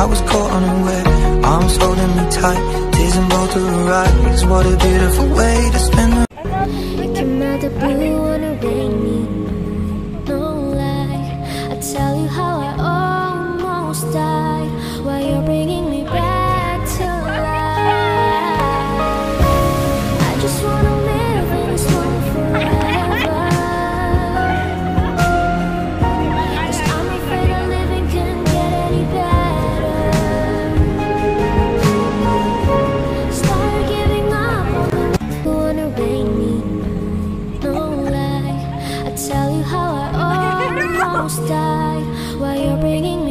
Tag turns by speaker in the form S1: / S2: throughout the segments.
S1: I was caught unaware. Arms holding me tight. Tears in both her eyes. What a beautiful way to spend the...
S2: night died while you're bringing me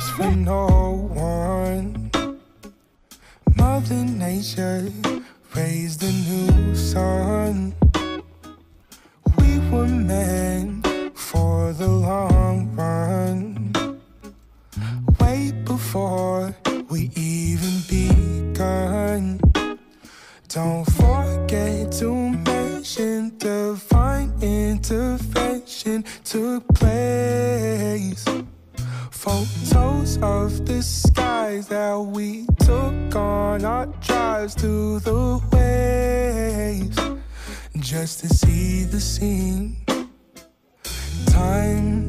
S3: stops for no one. Mother Nature raised a new sun. We were meant for the long run. Wait before we even begun. Don't forget to mention divine interface. photos of the skies that we took on our drives to the waves just to see the scene. Time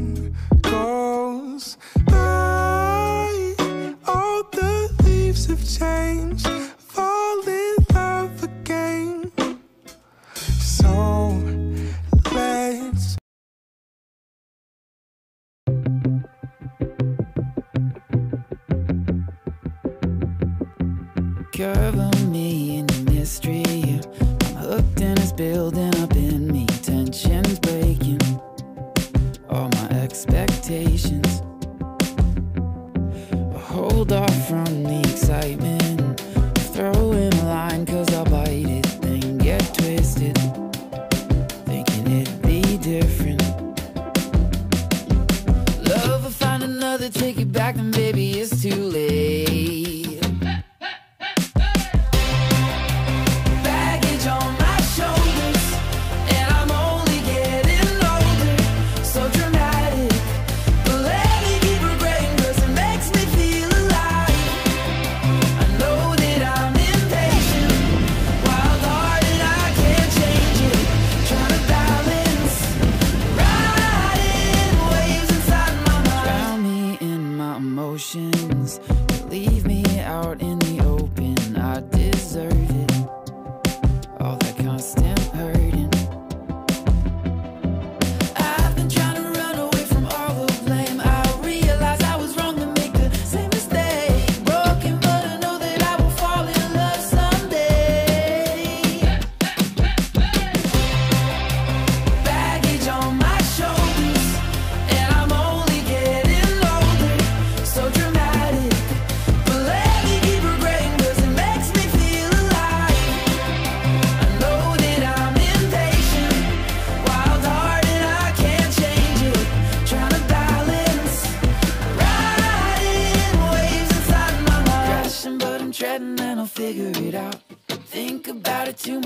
S3: curve
S4: of me in your mystery. I'm hooked and it's building up in me. Tensions breaking all my expectations. Hold off from the excitement.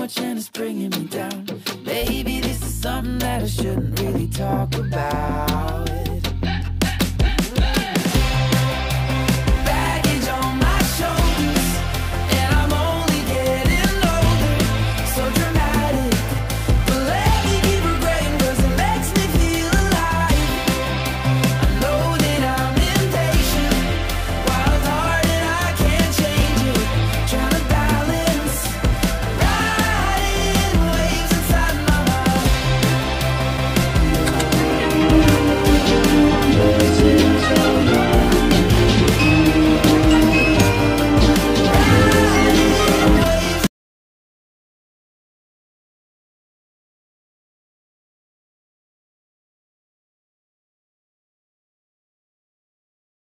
S4: and it's bringing me down. Maybe this is something that I shouldn't really talk about.